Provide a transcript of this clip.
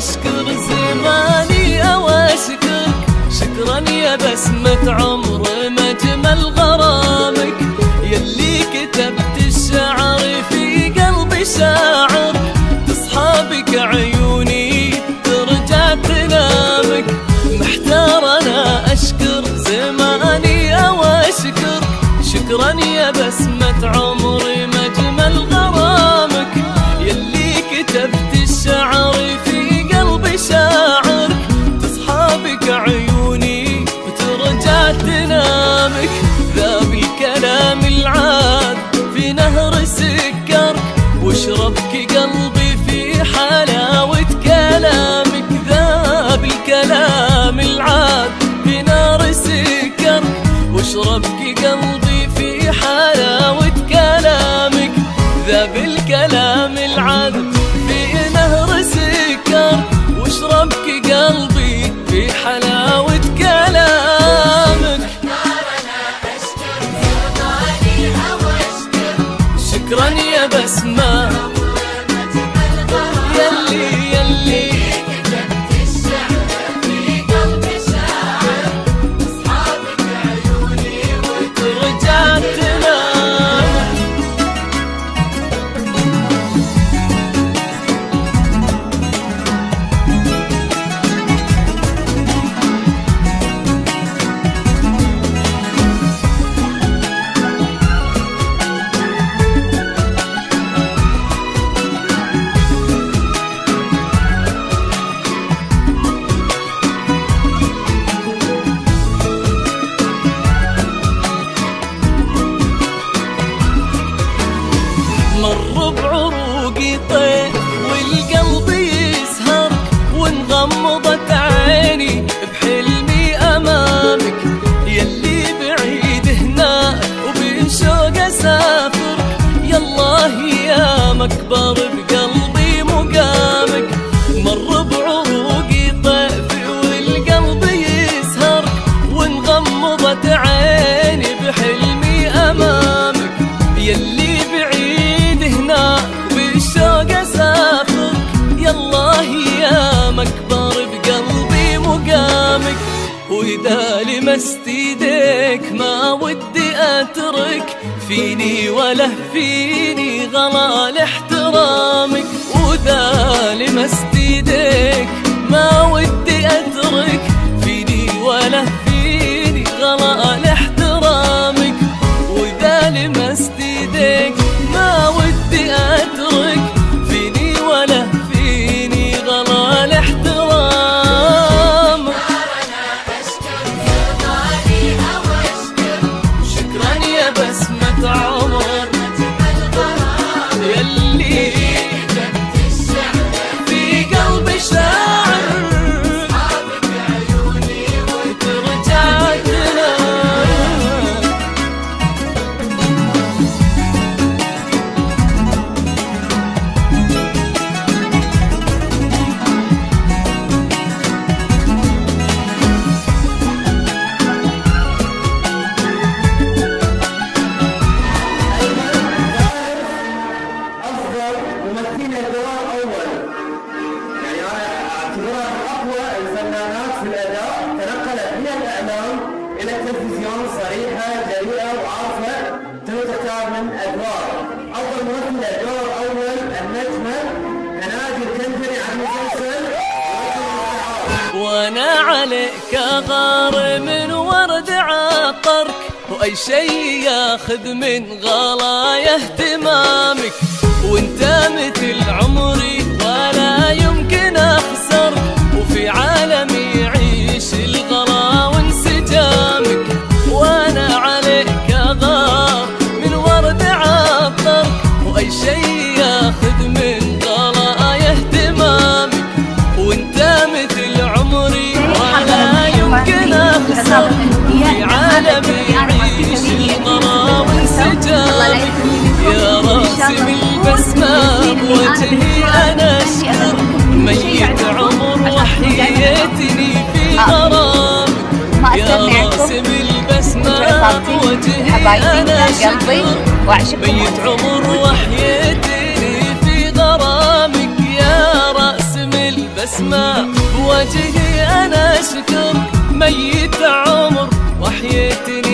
أشكر زماني أو أشكرك. شكرا يا بسمة عمر مجمع صدق قلبي في حلاوة كلامك ذا بالكلام العذب في نهر سكر. واشربك قلبي في حلاوة كلامك. شكرا يا بسمة. العيد هنا بالشوق اسافر يالله يا مكبر بقلبي مقامك. وإذا لمست ايديك ما ودي أترك. فيني وله فيني غلال احترامك وإذا لمست ايديك ما ودي Oh. وأنا عليك غار من ورد عطرك وأي شي ياخذ من غلايا اهتمامك. وانت مثل عمري عمر وحياتي في غرامك يا راسم البسمة. وجهي أنا أشكرك ميت عمر وحياتني